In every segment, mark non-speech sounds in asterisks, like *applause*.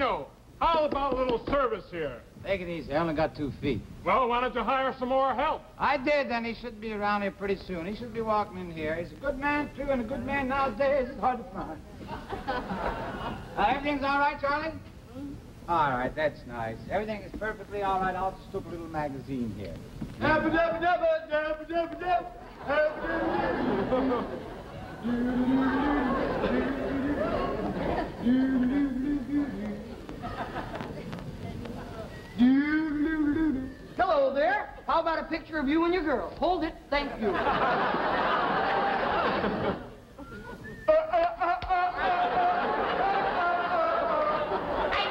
Dino, how about a little service here? Take it easy. I only got two feet. Well, why don't you hire some more help? I did, and he should be around here pretty soon. He should be walking in here. He's a good man, too, and a good man nowadays is hard to find. *laughs* uh, everything's all right, Charlie? All right, that's nice. Everything is perfectly all right. I'll just took a little magazine here. *laughs* *laughs* Hello there. How about a picture of you and your girl? Hold it. Thank you. *laughs* I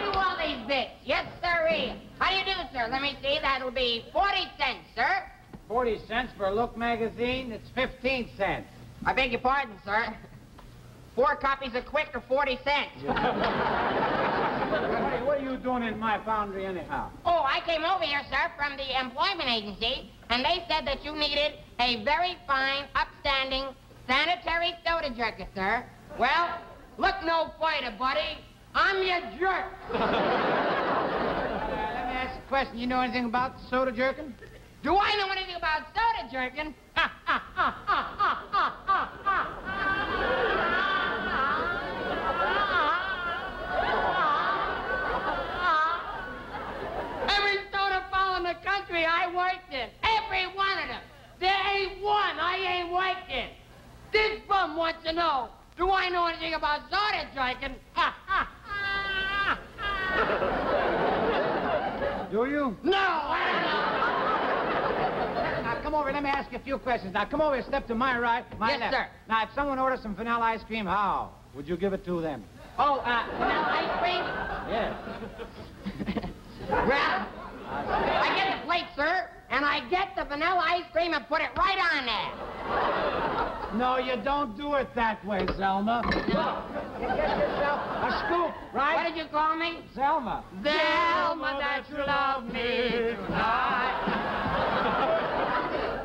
do all these bits. Yes, sirree. How do you do, sir? Let me see. That'll be 40 cents, sir. 40 cents for a look magazine. It's 15 cents. I beg your pardon, sir. Four copies of Quick are 40 cents. *laughs* Hey, what are you doing in my foundry anyhow? Oh, I came over here, sir, from the employment agency, and they said that you needed a very fine, upstanding, sanitary soda jerker, sir. Well, look no further, buddy. I'm your jerk. *laughs* Uh, let me ask you a question. You know anything about soda jerking? Do I know anything about soda jerking? Every soda fall in the country I worked in. Every one of them. There ain't one I ain't worked in. This bum wants to know, do I know anything about soda jerking? *laughs* Do you? no, I don't know. Now, come over. Let me ask you a few questions. Now, come over and step to my right, my Yes, left. sir. Now, if someone orders some vanilla ice cream, how would you give it to them? Oh, uh, vanilla ice cream? Yes. *laughs* Well, I get the plate, sir, and I get the vanilla ice cream and put it right on there. No, you don't do it that way, Zelma. No. You get yourself a scoop, right? What did you call me? Zelma. Zelma, that you love me tonight.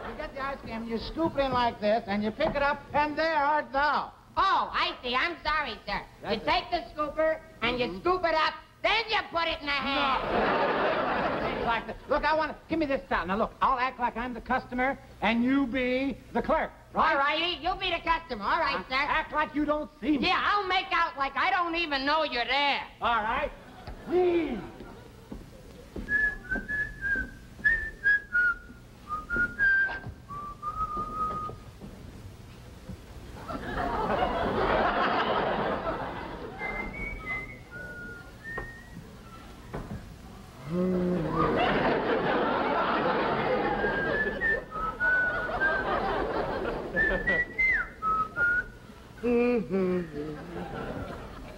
You get the ice cream, you scoop it in like this, and you pick it up, and there art thou. Oh, I see. I'm sorry, sir. You That's take the scooper and you mm-hmm. scoop it up, then you put it in the hand. Like the, look, I want to give me this towel. Now look, I'll act like I'm the customer, and you be the clerk. right? All righty, you'll be the customer. All right, sir. Act like you don't see me. Yeah, I'll make out like I don't even know you're there. All right. Please.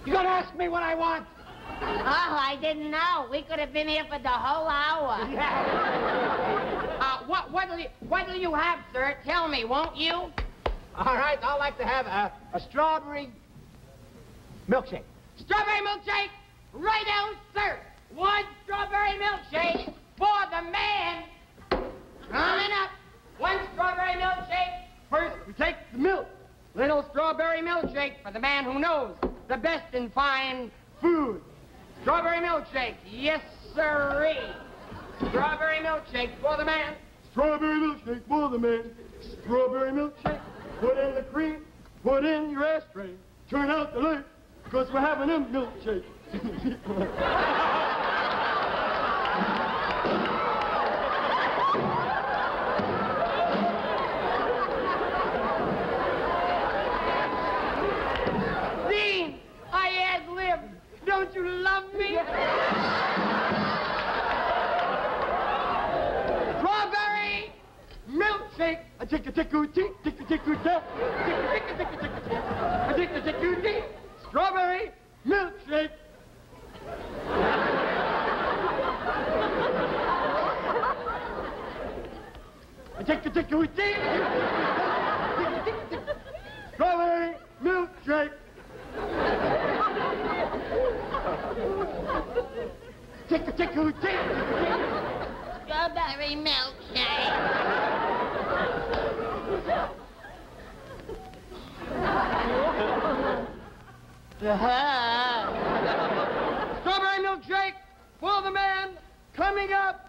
You gonna ask me what I want? Oh, I didn't know. We could have been here for the whole hour. *laughs* uh, what, what'll you, what'll you have, sir? Tell me, won't you? All right, I'd like to have a, a strawberry milkshake. Strawberry milkshake? Right down, sir. One strawberry milkshake for the man. Coming up. One strawberry milkshake. First, we take the milk. Little strawberry milkshake for the man who knows the best in fine food. Strawberry milkshake. Yes, sirree. Strawberry milkshake for the man. Strawberry milkshake for the man. Strawberry milkshake. Put in the cream. Put in your ashtray. Turn out the light. Because we're having a milkshake. *laughs* Dean, I ad lib. Don't you love me? Strawberry milkshake. A tick a tick oo tick tick a tick oo tick tick a tick a tick a tick a tick a tick a tick oo tick. Strawberry milkshake. Strawberry milkshake. Strawberry milkshake. *laughs* Strawberry milkshake for the man coming up.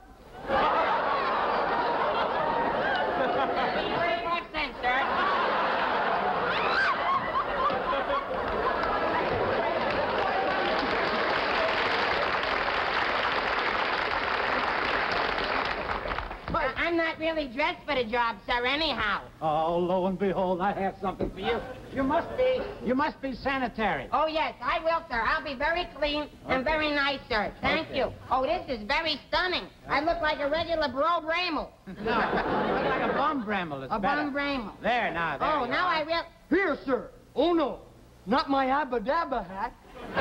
I'm not really dressed for the job, sir, anyhow. Oh, lo and behold, I have something for you. You must be, you must be sanitary. Oh, yes, I will, sir. I'll be very clean and very nice, sir. Thank Okay. you. Oh, this is very stunning. I look like a regular bro Brummell. *laughs* No, you look like a bum Brummell. A better. bum Brummell. There, now, there Oh, now are. I will. Here, sir. Oh, no. Not my Abba Dabba hat. *laughs*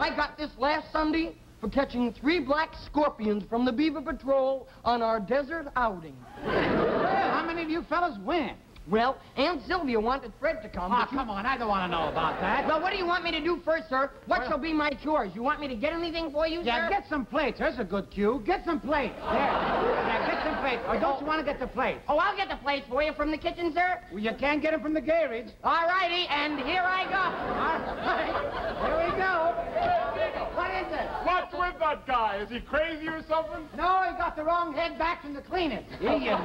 I got this last Sunday for catching three black scorpions from the Beaver Patrol on our desert outing. Well, how many of you fellas win? Well, Aunt Sylvia wanted Fred to come. Oh, but you- come on, I don't want to know about that. Well, what do you want me to do first, sir? What Well- shall be my chores? You want me to get anything for you, yeah, sir? get some plates. There's a good cue. Get some plates. There. *laughs* Yeah, get some. Or don't you want to get the plates? Oh, I'll get the plates for you from the kitchen, sir. Well, you can't get them from the garage. All righty, and here I go. All right. Here we go. What is it? What's with that guy? Is he crazy or something? No, he got the wrong head back from the cleaners. He you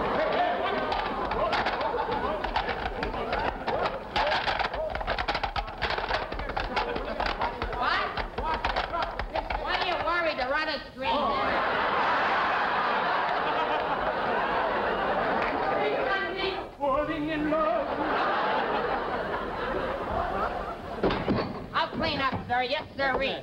*laughs* *laughs* clean up, sir. Yes, sirree.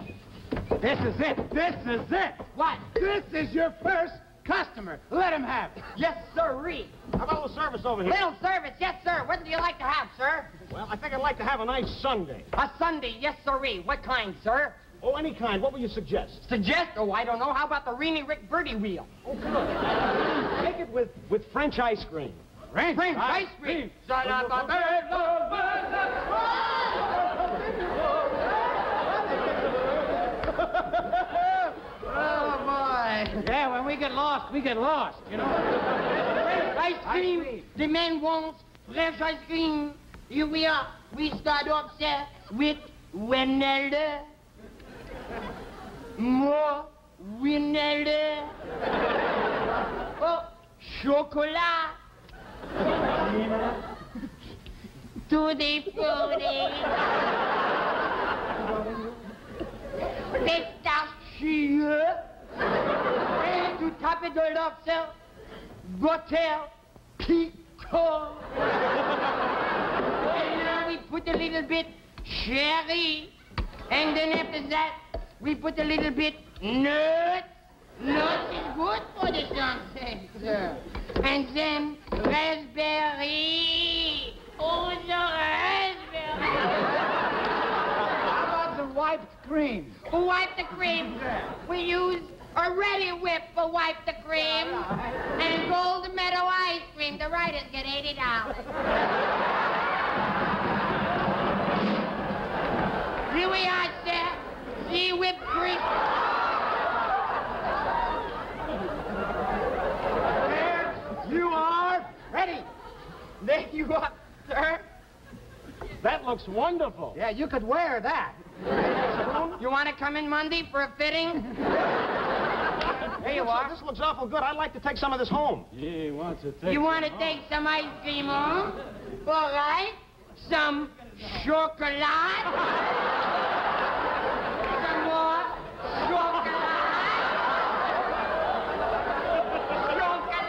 This is it. This is it. What? This is your first customer. Let him have it. Yes, sirree. How about a little service over here? Little service. Yes, sir. What do you like to have, sir? Well, I think I'd like to have a nice Sunday. A Sunday. Yes, sirree. What kind, sir? Oh, any kind. What would you suggest? Suggest? Oh, I don't know. How about the Reenie Rick Birdie wheel? Oh, good. Take it with, with French ice cream. French, French ice cream. Oh, *laughs* Yeah, when we get lost, we get lost, you know? Ice cream. The man wants fresh ice cream. Here we are. We start off, sir, with vanilla. More vanilla. Oh, chocolat. Tutti *laughs* frutti. Pistachio. And to top it all off, sir, butter, pickle. And now we put a little bit cherry. And then after that, we put a little bit nuts. Nuts is good for the sunset. And then raspberry. Oh, the raspberry. How about the wiped cream? Wipe the cream, we use a Reddi-wip for wipe the cream. And gold Meadow ice cream. The writers get eighty dollars. Here we are, sir. See whipped cream. There you are. Ready. There you are, sir. That looks wonderful. Yeah, you could wear that. You want to come in Monday for a fitting? Here you are. This looks awful good. I'd like to take some of this home. He wants to take You want to take some ice cream home? All right. Some chocolate. *laughs* Some more chocolate. Chocolate.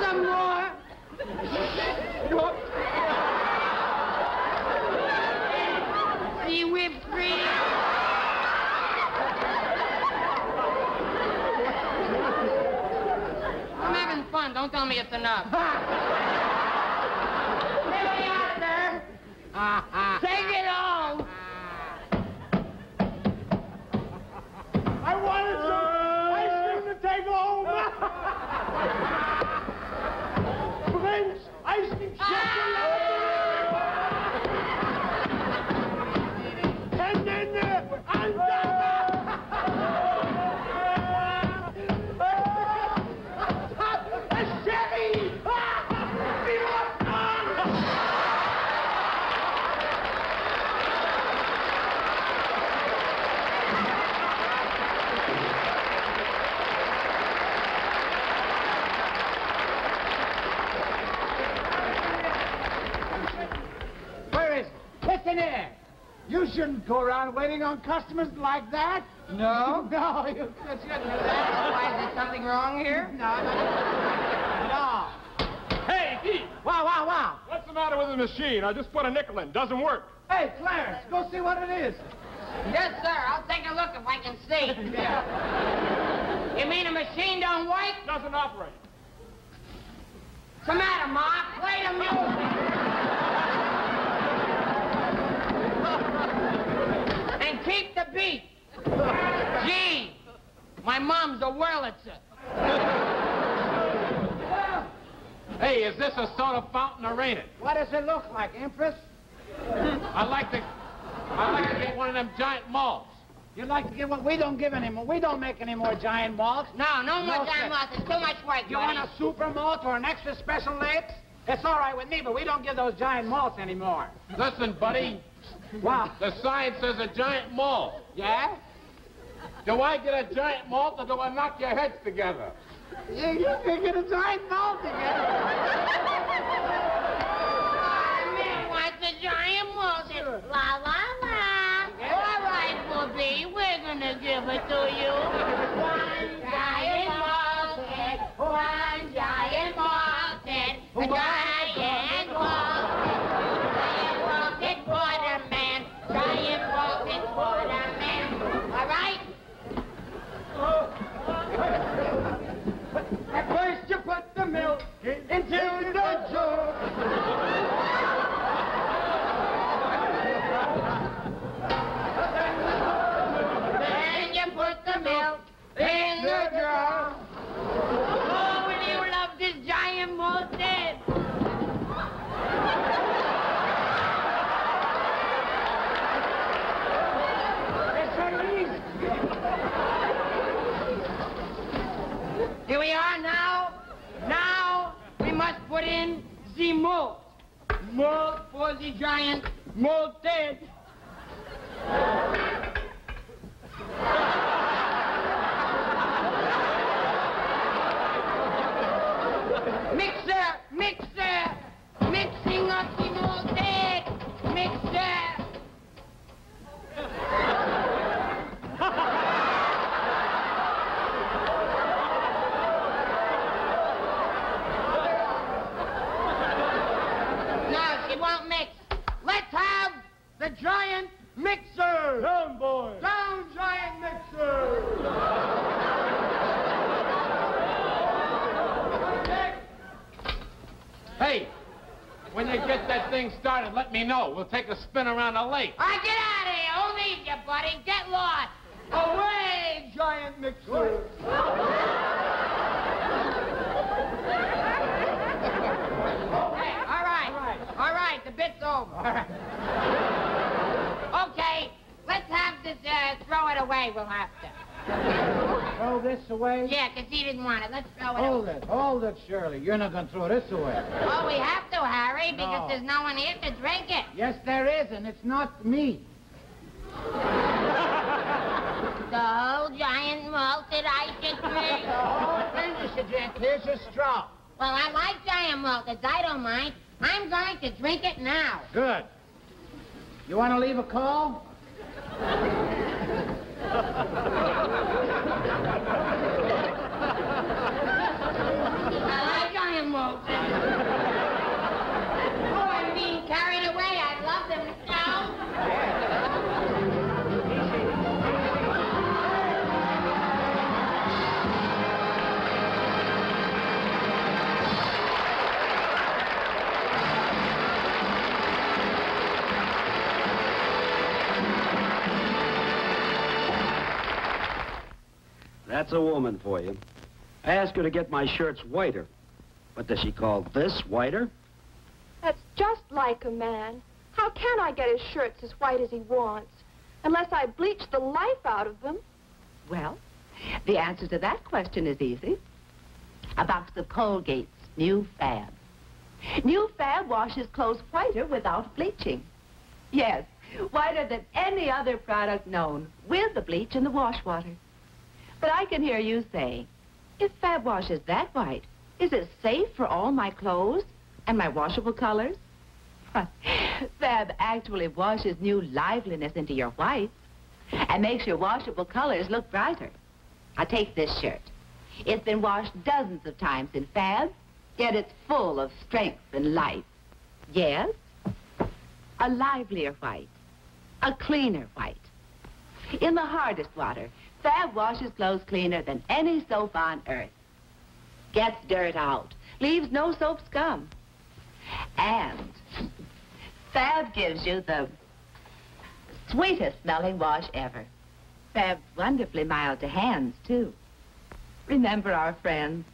Some more. See whipped cream. I'm having fun. Tell waiting on customers like that. No? *laughs* No, you shouldn't do that. Why, is there something wrong here? No, no. Hey, Pete! Wow, wow, wow. What's the matter with the machine? I just put a nickel in. Doesn't work. Hey, Clarence, go see what it is. Yes, sir. I'll take a look if I can see. *laughs* You mean the machine don't work? Doesn't operate. What's the matter, Mark? Play the music. And keep the beat. *laughs* Gee, my mom's a Wurlitzer. *laughs* Hey, is this a soda fountain or ain't it? What does it look like, Empress? *laughs* I'd like to, I'd like to get one of them giant malls. You'd like to give one? We don't give any more. We don't make any more giant malts. No, no more No, giant sir. moth. It's too much work, You buddy. want a super malt or an extra special Latz? It's all right with me, but we don't give those giant malts anymore. Listen, buddy, Wow. the sign says a giant malt. Yeah? Do I get a giant malt or do I knock your heads together? You, you can get a giant malt together. Man wants a giant multi. La la la. All right, Booby, we're gonna give it to you. Get started, let me know. We'll take a spin around the lake. All right, get out of here. Who needs you, buddy? Get lost. Away, giant mixer! Hey, all right. All right, the bit's over. Okay, let's have this, uh, throw it away, we'll have to. Throw this away? Yeah, 'cause he didn't want it. Let's throw it Hold away. it, hold it, Shirley. You're not going to throw this away. Oh, we have to, Harry, because No. there's no one here to drink it. Yes, there is, and it's not me. *laughs* The whole giant malted ice should drink. The whole thing you should drink. Here's your straw. Well, I like giant malteds. I don't mind. I'm going to drink it now. Good. You want to leave a call? I like giant That's a woman for you. I asked her to get my shirts whiter. What does she call this whiter? That's just like a man. How can I get his shirts as white as he wants? Unless I bleach the life out of them. Well, the answer to that question is easy. A box of Colgate's new fab. New fab washes clothes whiter without bleaching. Yes, whiter than any other product known, with the bleach and the wash water. But I can hear you say, if fab wash is that white, is it safe for all my clothes and my washable colors? *laughs* Fab actually washes new liveliness into your whites and makes your washable colors look brighter. Now take this shirt. It's been washed dozens of times in Fab, yet it's full of strength and life. Yes, a livelier white, a cleaner white. In the hardest water, Fab washes clothes cleaner than any soap on earth. Gets dirt out, leaves no soap scum. And Fab gives you the sweetest smelling wash ever. Fab's wonderfully mild to hands, too. Remember our friends?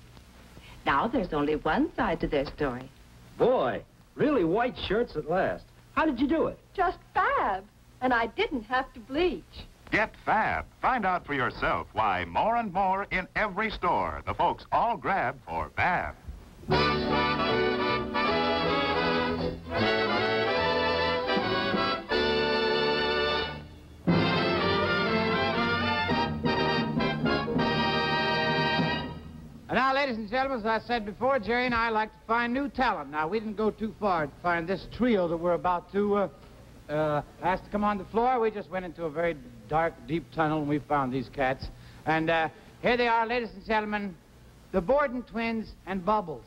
Now there's only one side to their story. Boy, really white shirts at last. How did you do it? Just fab. And I didn't have to bleach. Get Fab. Find out for yourself why more and more in every store, the folks all grab for Fab. And now, ladies and gentlemen, as I said before, Jerry and I like to find new talent. Now, we didn't go too far to find this trio that we're about to uh, uh, ask to come on the floor. We just went into a very dark, deep tunnel and we found these cats. And uh, here they are, ladies and gentlemen, the Borden twins and Bubbles.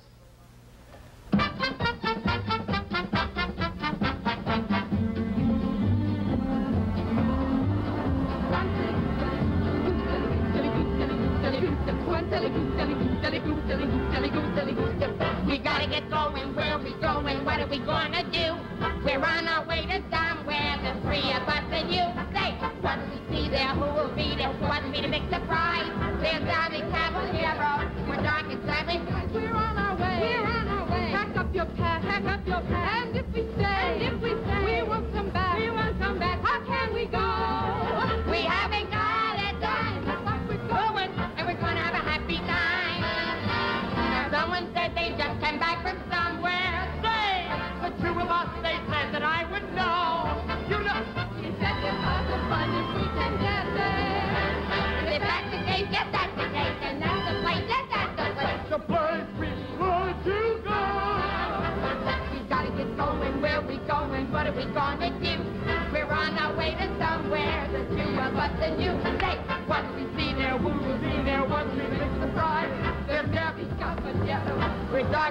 We gotta get going, where we going, what are we gonna do? We're on our way to somewhere, the three of us and you. Say, what we see there, who will be there, what's be the big surprise? There's Johnny Caballero, we're dark and savage. We're on our way, we're on our way. Pack up your pack, pack up your pack. And if we stay, and if we stay,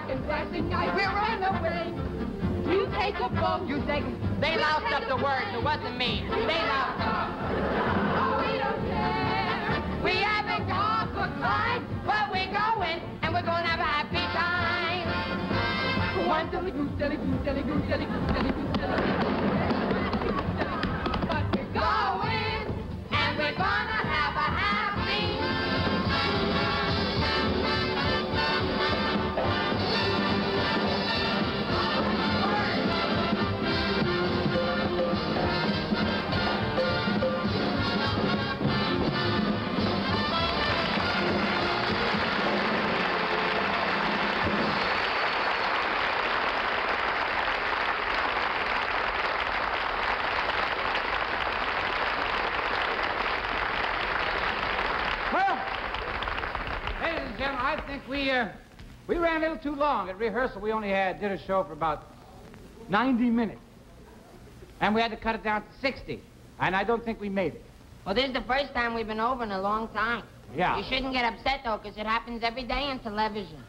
we're dark and flashing night, we're on the way. You take a boat. You take They loused up the words, it wasn't me. They loused up. Oh, we don't care. We haven't gone for but we're going, and we're gonna have a happy time. One dilly goose, dilly goose, dilly goose, dilly goose, dilly goose, dilly goose. We, uh, we ran a little too long. At rehearsal, we only had, did a show for about 90 minutes. And we had to cut it down to 60. And I don't think we made it. Well, this is the first time we've been over in a long time. Yeah. You shouldn't get upset, though, because it happens every day in television.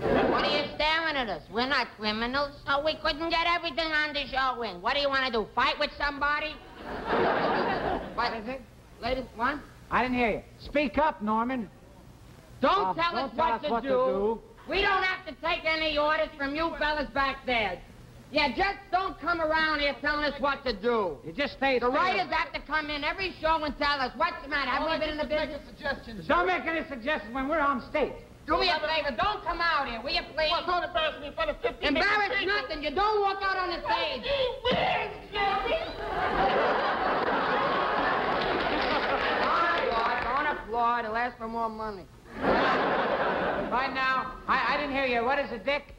what are you staring at us? We're not criminals, so we couldn't get everything on the show in. What do you want to do, fight with somebody? *laughs* what is it? Ladies, what? I didn't hear you. Speak up, Norman. Don't Uh, tell don't us, tell what, us to, what to do. do. We don't have to take any orders from you fellas back there. Yeah, just don't come around here telling us what to do. You just stay The writers have to come in every show and tell us what's the matter. Have we been in the business? Don't make any suggestions when we're on stage. Do me a favor. Don't come out here, will you, please? Well, don't embarrass me in front of 50 Embarrass people. nothing. You don't walk out on the stage. *laughs* Don't applaud. It'll ask for more money. Right now, I, I didn't hear you. What is it, Dick?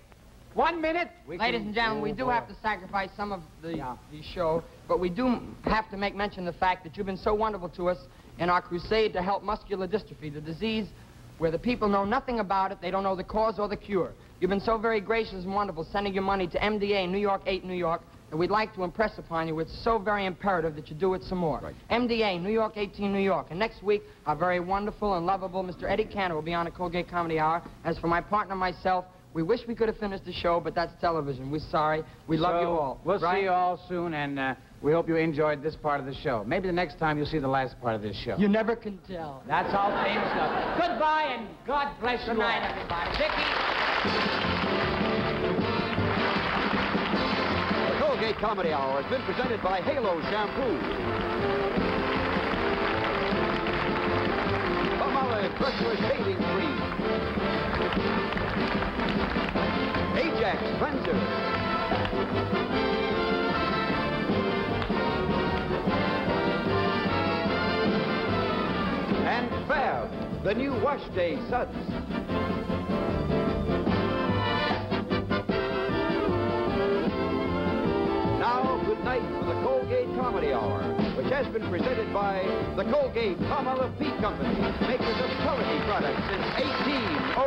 One minute? We Ladies and gentlemen, we do have to sacrifice some of the, the show, but we do have to make mention of the fact that you've been so wonderful to us in our crusade to help muscular dystrophy, the disease where the people know nothing about it, they don't know the cause or the cure. You've been so very gracious and wonderful sending your money to MDA, New York 8, New York, we'd like to impress upon you. It's so very imperative that you do it some more. Right. MDA, New York 18, New York. And next week, our very wonderful and lovable Mr. Eddie Cantor will be on the Colgate Comedy Hour. As for my partner, myself, we wish we could have finished the show, but that's television. We're sorry. We love So, you all. We'll right? see you all soon, and uh, we hope you enjoyed this part of the show. Maybe the next time you'll see the last part of this show. You never can tell. That's all stuff. Goodbye, and God bless you Good night, all. everybody. Vicky. Comedy Hour has been presented by Halo Shampoo. Palmolive Brushless Shaving Cream. Ajax Cleanser. And Fab, the new Wash Day Suds. Comedy Hour, which has been presented by the Colgate Palmolive Peet Company, makers of quality products since 18...